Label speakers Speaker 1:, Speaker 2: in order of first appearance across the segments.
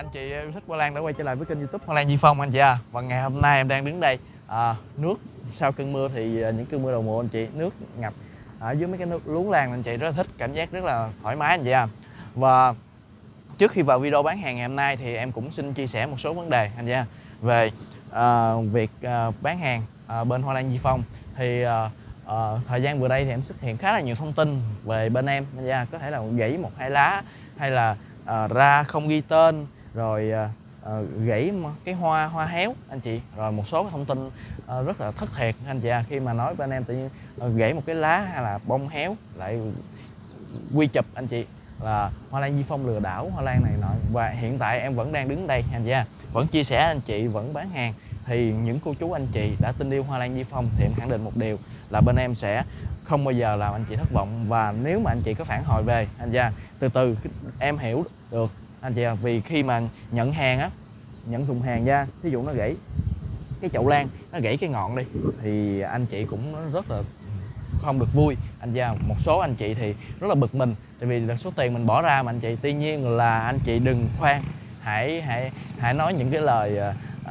Speaker 1: Anh chị yêu thích Hoa Lan đã quay trở lại với kênh youtube Hoa Lan Di Phong anh chị à. Và ngày hôm nay em đang đứng đây à, Nước sau cơn mưa thì à, những cơn mưa đầu mùa anh chị Nước ngập. Ở dưới mấy cái nước luống lan anh chị rất là thích Cảm giác rất là thoải mái anh chị à. Và trước khi vào video bán hàng ngày hôm nay thì em cũng xin chia sẻ một số vấn đề anh chị à. Về à, việc à, bán hàng à, bên Hoa Lan Di Phong Thì à, à, thời gian vừa đây thì em xuất hiện khá là nhiều thông tin về bên em. Anh chị à Có thể là gãy một hai lá hay là à, ra không ghi tên rồi uh, gãy cái hoa hoa héo anh chị. Rồi một số cái thông tin uh, rất là thất thiệt anh chị à khi mà nói bên em tự nhiên uh, gãy một cái lá hay là bông héo lại quy chụp anh chị là hoa lan di phong lừa đảo hoa lan này nọ. Và hiện tại em vẫn đang đứng đây anh chị à vẫn chia sẻ anh chị vẫn bán hàng. Thì những cô chú anh chị đã tin yêu hoa lan di phong thì em khẳng định một điều là bên em sẽ không bao giờ làm anh chị thất vọng. Và nếu mà anh chị có phản hồi về anh gia từ từ em hiểu được anh chị à, vì khi mà nhận hàng á nhận thùng hàng ra ví dụ nó gãy cái chậu lan nó gãy cái ngọn đi thì anh chị cũng rất là không được vui. Anh gia một số anh chị thì rất là bực mình tại vì là số tiền mình bỏ ra mà anh chị tuy nhiên là anh chị đừng khoan hãy hãy hãy nói những cái lời uh,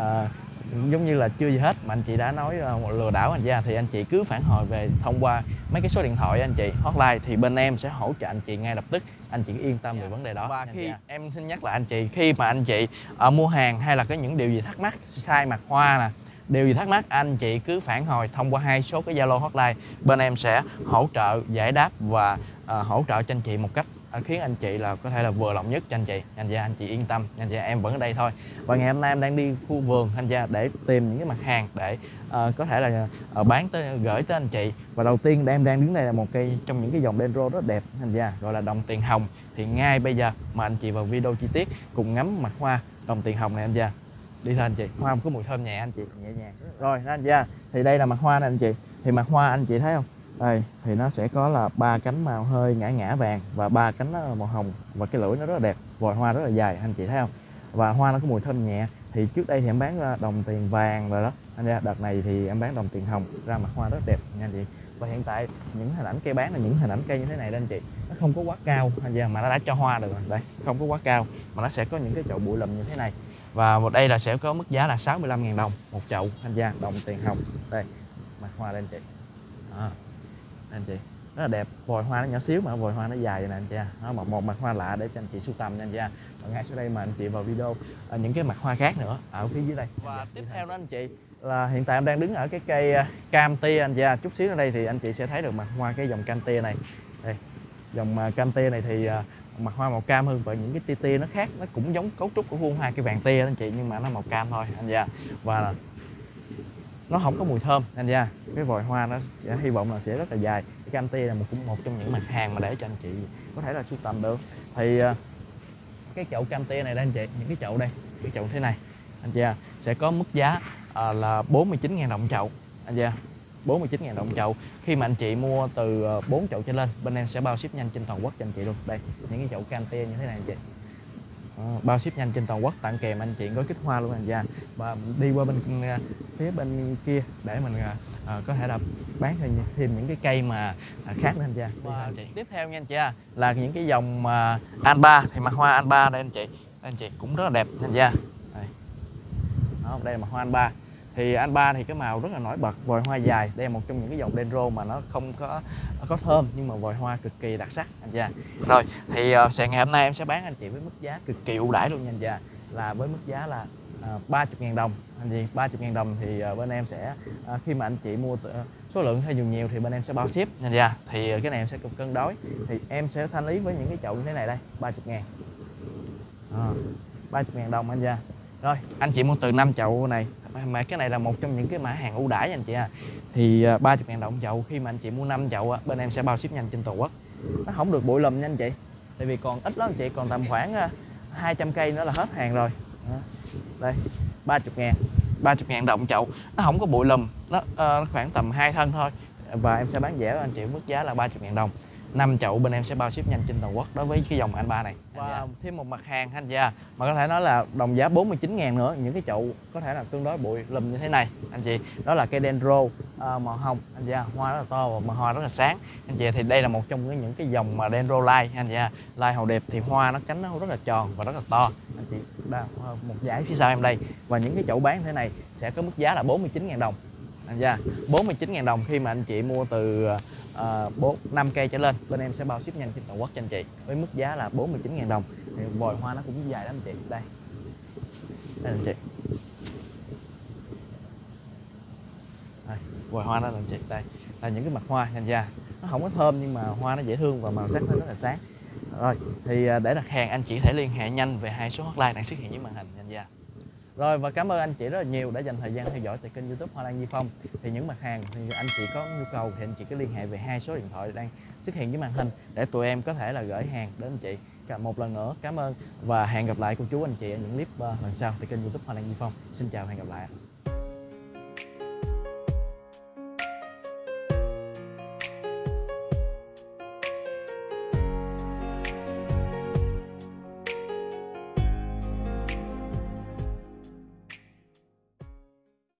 Speaker 1: giống như là chưa gì hết mà anh chị đã nói uh, lừa đảo anh gia thì anh chị cứ phản hồi về thông qua mấy cái số điện thoại anh chị hotline thì bên em sẽ hỗ trợ anh chị ngay lập tức. Anh chị cứ yên tâm về vấn đề đó và khi em xin nhắc lại anh chị khi mà anh chị uh, mua hàng hay là có những điều gì thắc mắc sai mặt hoa nè điều gì thắc mắc anh chị cứ phản hồi thông qua hai số cái zalo hotline. Bên em sẽ hỗ trợ giải đáp và uh, hỗ trợ cho anh chị một cách khiến anh chị là có thể là vừa lòng nhất cho anh chị. Anh gia anh chị yên tâm anh gia em vẫn ở đây thôi. Và ngày hôm nay em đang đi khu vườn anh gia để tìm những cái mặt hàng để uh, có thể là uh, bán tới gửi tới anh chị. Và đầu tiên em đang đứng đây là một cây trong những cái dòng dendro rất đẹp anh gia gọi là đồng tiền hồng. Thì ngay bây giờ mà anh chị vào video chi tiết cùng ngắm mặt hoa đồng tiền hồng này anh gia. Đi thôi anh chị. Hoa có mùi thơm nhẹ anh chị. Nhẹ nhàng. Rồi đó anh à. thì đây là mặt hoa này anh chị. Thì mặt hoa anh chị thấy không đây thì nó sẽ có là ba cánh màu hơi ngã ngã vàng và ba cánh nó màu hồng và cái lưỡi nó rất là đẹp, vòi hoa rất là dài, anh chị thấy không? Và hoa nó có mùi thơm nhẹ, thì trước đây thì em bán ra đồng tiền vàng rồi đó. Anh ra đợt này thì em bán đồng tiền hồng, ra mặt hoa rất đẹp nha anh chị. Và hiện tại những hình ảnh cây bán là những hình ảnh cây như thế này đó anh chị. Nó không có quá cao, anh chị mà nó đã cho hoa được rồi. Đây, không có quá cao, mà nó sẽ có những cái chậu bụi lùm như thế này. Và một đây là sẽ có mức giá là 65.000 đồng một chậu, anh gia đồng tiền hồng. Đây, mặt hoa đây anh chị anh chị. Rất là đẹp. Vòi hoa nó nhỏ xíu mà vòi hoa nó dài vậy nè anh chị nó một, một mặt hoa lạ để cho anh chị sưu tầm nha anh chị và ngay sau đây mà anh chị vào video à, những cái mặt hoa khác nữa ở phía dưới đây. Và tiếp theo đó anh chị. Là hiện tại em đang đứng ở cái cây à, cam tia anh chị à. chút xíu ở đây thì anh chị sẽ thấy được mặt hoa cái dòng cam tia này. Đây dòng à, cam tia này thì à, mặt hoa màu cam hơn và những cái tia tia nó khác nó cũng giống cấu trúc của vuông hoa cây vàng tia đó anh chị nhưng mà nó màu cam thôi anh gia và nó không có mùi thơm. Anh ra cái vòi hoa nó sẽ hy vọng là sẽ rất là dài cái cam tia là một cũng một trong những mặt hàng mà để cho anh chị có thể là sưu tầm được. Thì ờ, cái chậu cam tia này đây anh chị những cái chậu đây cái chậu thế này. Anh chị à, sẽ có mức giá à, là 49.000 đồng chậu. Anh chị à. 49.000 đồng chậu. Khi mà anh chị mua từ ờ, 4 chậu trở lên bên em sẽ bao ship nhanh trên toàn quốc cho anh chị luôn. Đây những cái chậu cam tia như thế này anh chị bao ship nhanh trên toàn quốc tặng kèm anh chị gói kích hoa luôn anh gia và đi qua bên à, phía bên kia để mình à, à, có thể là bán thêm, thêm những cái cây mà à, khác nữa anh gia và anh chị. Tiếp theo nha anh chị à, là những cái dòng à, Alba thì mặt hoa Alba đây anh chị. Đây anh chị cũng rất là đẹp anh gia đây. Đó, đây là mặt hoa Alba thì anh ba thì cái màu rất là nổi bật vòi hoa dài. Đây là một trong những cái dòng dendro mà nó không có có thơm nhưng mà vòi hoa cực kỳ đặc sắc anh gia. Rồi thì ờ, uh, sàn ngày hôm nay em sẽ bán anh chị với mức giá cực kỳ ưu đãi luôn nha anh gia. Là với mức giá là ờ, uh, 30.000 đồng anh chị 30.000 đồng thì uh, bên em sẽ uh, khi mà anh chị mua số lượng hay dùng nhiều thì bên em sẽ bao ship nha anh gia. Thì uh, cái này em sẽ cực cân đối. Thì em sẽ thanh lý với những cái chậu như thế này đây 30 ngàn. À, 30 ngàn đồng anh gia. Rồi anh chị mua từ 5 chậu này mà cái này là một trong những cái mã hàng ưu đãi nha anh chị à thì 30 ngàn đồng chậu khi mà anh chị mua 5 chậu á, bên em sẽ bao ship nhanh trên toàn quốc. Nó không được bụi lùm nha anh chị. Tại vì còn ít lắm anh chị còn tầm khoảng à, 200 cây nữa là hết hàng rồi. Đây 30 ngàn 30 ngàn đồng chậu. Nó không có bụi lùm nó uh, khoảng tầm hai thân thôi. Và em sẽ bán rẻ anh chị mức giá là 30 ngàn đồng năm chậu bên em sẽ bao ship nhanh trên toàn quốc đối với cái dòng anh ba này và thêm một mặt hàng anh chị à, mà có thể nói là đồng giá 49 ngàn nữa những cái chậu có thể là tương đối bụi lùm như thế này anh chị. Đó là cây dendro à, màu hồng anh chị à, hoa rất là to và màu hoa rất là sáng. Anh chị thì đây là một trong những cái dòng mà dendro light anh chị à, light hậu đẹp thì hoa nó cánh nó rất là tròn và rất là to. Anh chị đây, một dải phía sau em đây. Và những cái chậu bán thế này sẽ có mức giá là 49 ngàn đồng anh ra 49 ngàn đồng khi mà anh chị mua từ uh, 4, 5 cây trở lên. Bên em sẽ bao ship nhanh trên toàn quốc cho anh chị với mức giá là 49 ngàn đồng. Thì vòi hoa nó cũng dài lắm anh chị. Đây. Đây anh chị. Đây, vòi hoa đó là anh chị. Đây là những cái mặt hoa nhanh ra nó không có thơm nhưng mà hoa nó dễ thương và màu sắc nó rất là sáng. Rồi thì ờ, để đặt hàng anh chị thể liên hệ nhanh về hai số hotline đang xuất hiện dưới màn hình nhanh ra rồi, và cảm ơn anh chị rất là nhiều đã dành thời gian theo dõi tại kênh youtube Hoa Lan Di Phong. Thì những mặt hàng thì anh chị có nhu cầu thì anh chị cứ liên hệ về hai số điện thoại đang xuất hiện dưới màn hình Để tụi em có thể là gửi hàng đến anh chị. Cả một lần nữa, cảm ơn và hẹn gặp lại cô chú, anh chị ở những clip ờ, lần sau tại kênh youtube Hoa Lan Di Phong. Xin chào và hẹn gặp lại